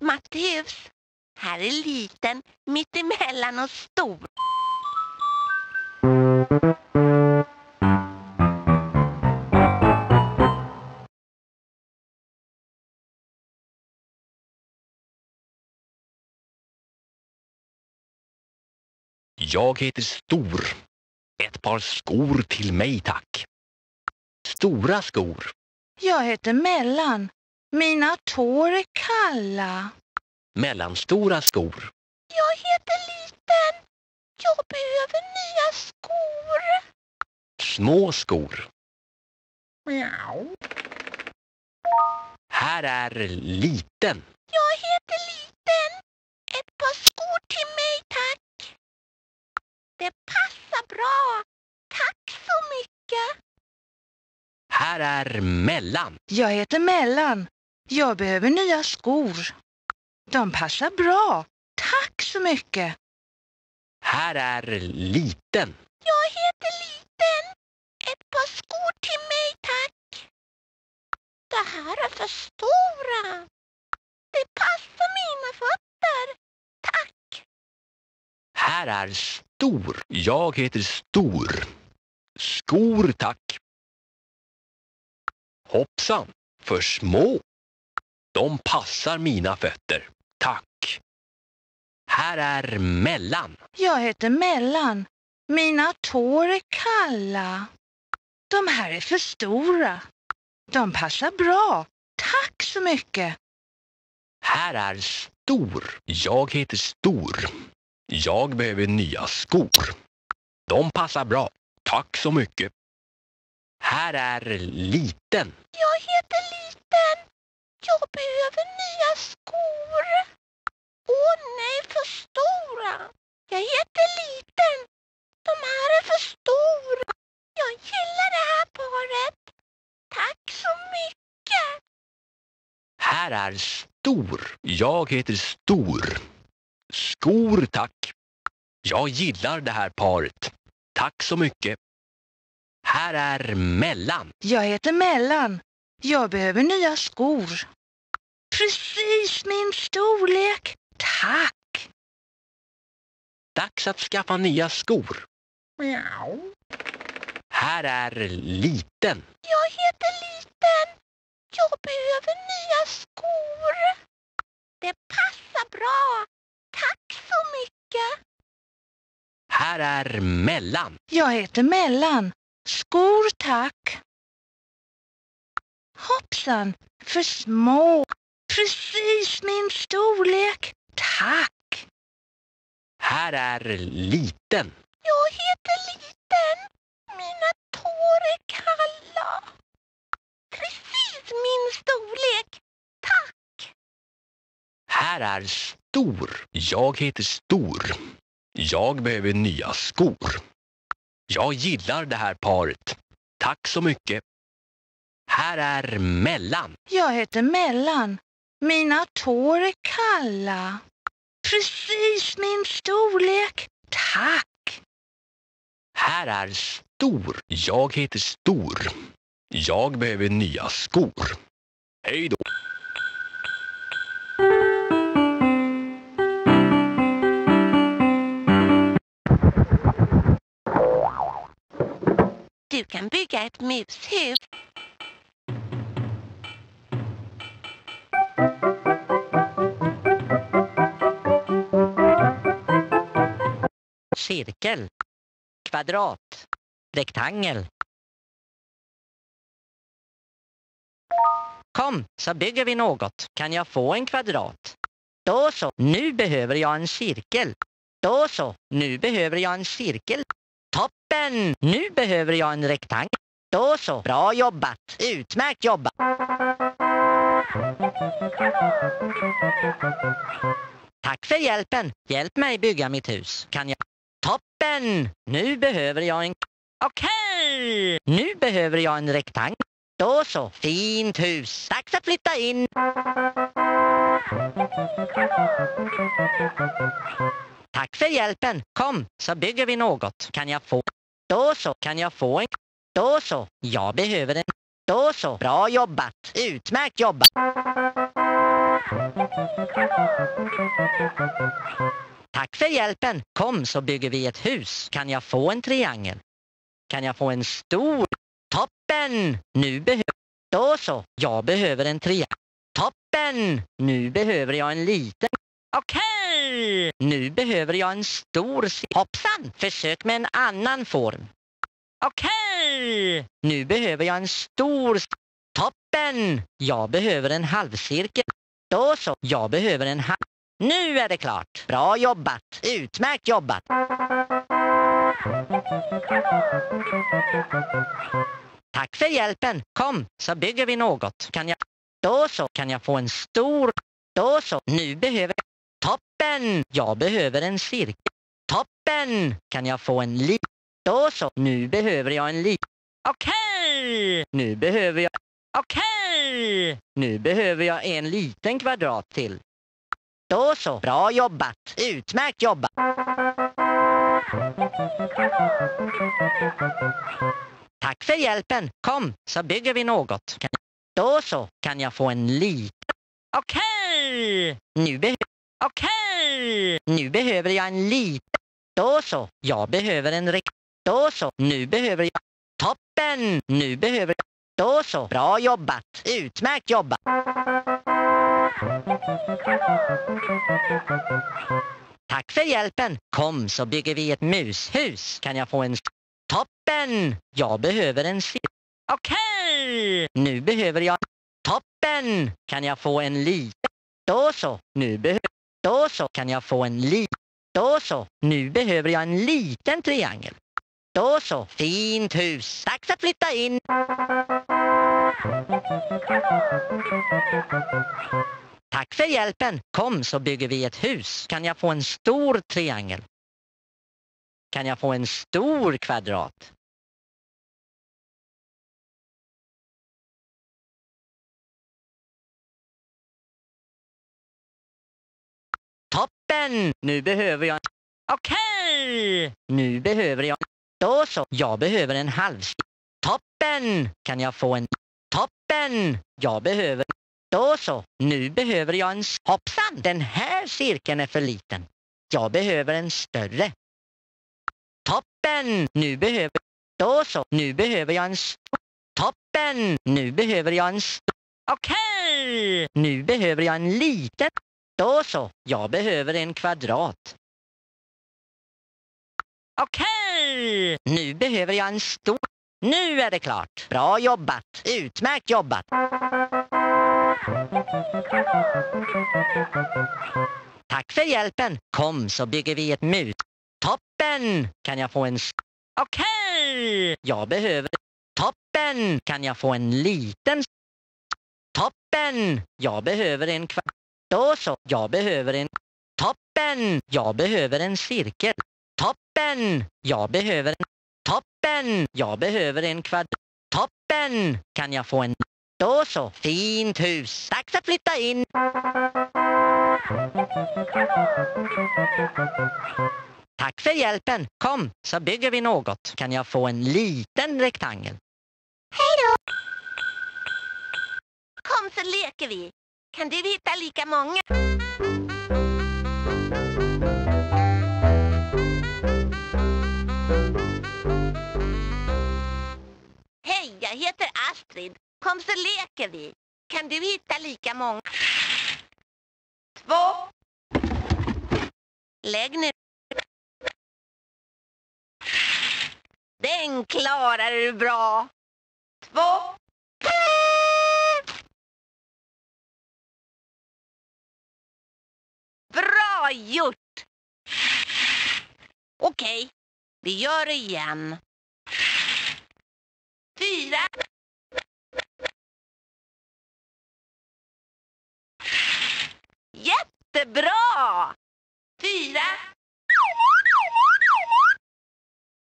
mattehus. Här är liten, mittemellan och stor. Jag heter Stor. Ett par skor till mig tack. Stora skor. Jag heter Mellan. Mina tår är kalla. Mellanstora skor. Jag heter Liten. Jag behöver nya skor. Små skor. Miau. Här är liten. Jag heter Liten. Ett par skor till mig, tack. Det passar bra. Tack så mycket. Här är mellan. Jag heter Mellan. Jag behöver nya skor. De passar bra. Tack så mycket. Här är liten. Jag heter Liten. Ett par skor till mig, tack. Det här är för stora. Det passar mina fötter. Tack. Här är stor. Jag heter Stor. Skor tack. Hoppsan, för små. De passar mina fötter. Tack. Här är mellan. Jag heter Mellan. Mina tår är kalla. De här är för stora. De passar bra. Tack så mycket. Här är stor. Jag heter Stor. Jag behöver nya skor. De passar bra. Tack så mycket. Här är liten. Jag heter Liten. Jag behöver nya skor. Åh nej, för stora. Jag heter Liten. De här är för stora. Jag gillar det här paret. Tack så mycket. Här är stor. Jag heter Stor. Skor tack. Jag gillar det här paret. Tack så mycket. Här är mellan. Jag heter Mellan. Jag behöver nya skor. Precis min storlek. Tack. Dags att skaffa nya skor. Miau. Här är liten. Jag heter Liten. Jag behöver nya skor. Det passar bra. Tack så mycket. Här är mellan. Jag heter Mellan. Skor tack. Hoppsan, för små. Precis min storlek. Tack. Här är liten. Jag heter Liten. Mina tår är kalla. Precis min storlek. Tack. Här är stor. Jag heter Stor. Jag behöver nya skor. Jag gillar det här paret. Tack så mycket. Här är mellan. Jag heter Mellan. Mina tår är kalla. Precis min storlek. Tack. Här är stor. Jag heter Stor. Jag behöver nya skor. Hej då. Du kan bygga ett mushus. Cirkel, kvadrat, rektangel. Kom, så bygger vi något. Kan jag få en kvadrat? Då så, nu behöver jag en cirkel. Då så, nu behöver jag en cirkel. Toppen! Nu behöver jag en rektangel. Då så, bra jobbat. Utmärkt jobbat. Tack för hjälpen. Hjälp mig bygga mitt hus. Kan jag... Toppen! Nu behöver jag en... Okej! Nu behöver jag en rektangel. Då så, fint hus. Dags att flytta in. Tack för hjälpen. Kom, så bygger vi något. Kan jag få... Då så, kan jag få en... Då så, jag behöver en... Då så, bra jobbat. Utmärkt jobbat. Tack för hjälpen. Kom så bygger vi ett hus. Kan jag få en triangel? Kan jag få en stor? Toppen! Nu behöver... Då så, jag behöver en triangel. Toppen! Nu behöver jag en liten. Okej! Nu behöver jag en stor... Hoppsan! Försök med en annan form. Okej! Nu behöver jag en stor... Toppen! Jag behöver en halvcirkel. Då så, jag behöver en halv... Nu är det klart. Bra jobbat. Utmärkt jobbat. Tack för hjälpen. Kom, så bygger vi något. Kan jag... Då så, kan jag få en stor... Då så, nu behöver jag... Toppen! Jag behöver en cirkel. Toppen! Kan jag få en liten... Då så, nu behöver jag en liten... Okej! Nu behöver jag... Okej! Nu behöver jag en liten kvadrat till. Då så, bra jobbat. Utmärkt jobbat. Tack för hjälpen. Kom, så bygger vi något. Då så, kan jag få en liten... Okej! Nu behöver... Okej! Nu behöver jag en liten... Då så, jag behöver en riktig... Då så, nu behöver jag... Toppen! Nu behöver jag... Då så, bra jobbat. Utmärkt jobbat. Tack för hjälpen. Kom så bygger vi ett mushus. Kan jag få en... Toppen! Jag behöver en cir... Okej! Nu behöver jag... Toppen! Kan jag få en liten... Då så, nu behöver... Då så, kan jag få en liten... Då så, nu behöver jag en liten triangel. Då så, fint hus. Dags att flytta in. Tack för hjälpen. Kom så bygger vi ett hus. Kan jag få en stor triangel? Kan jag få en stor kvadrat? Toppen! Nu behöver jag... Okej! Nu behöver jag... Då så, jag behöver en halv... Toppen! Kan jag få en... Toppen! Jag behöver... Då så, nu behöver jag en... Hoppsan! Den här cirkeln är för liten. Jag behöver en större. Toppen! Nu behöver... Då så, nu behöver jag en... Toppen! Nu behöver jag en... Okej! Okej! Nu behöver jag en liten... Då så, jag behöver en kvadrat. Okej! Nu behöver jag en stor... Nu är det klart. Bra jobbat. Utmärkt jobbat. Tack för hjälpen. Kom så bygger vi ett mut. Toppen! Kan jag få en... s- Okej! Jag behöver... Toppen! Kan jag få en liten... Toppen! Jag behöver en kvart... Då så, jag behöver en... Toppen! Jag behöver en cirkel. Toppen! Jag behöver en... Toppen! Jag behöver en kvad... Toppen! Kan jag få en... Då så, fint hus. Dags att flytta in. Tack för hjälpen. Kom, så bygger vi något. Kan jag få en liten rektangel? Hej då! Kom så leker vi. Kan du hitta lika många? Hej, jag heter Astrid. Kom så leker vi. Kan du hitta lika många? Två. Lägg nu! Den klarar du bra. Två. Bra gjort! Okej, vi gör det igen. Fyra. Jättebra! Fyra.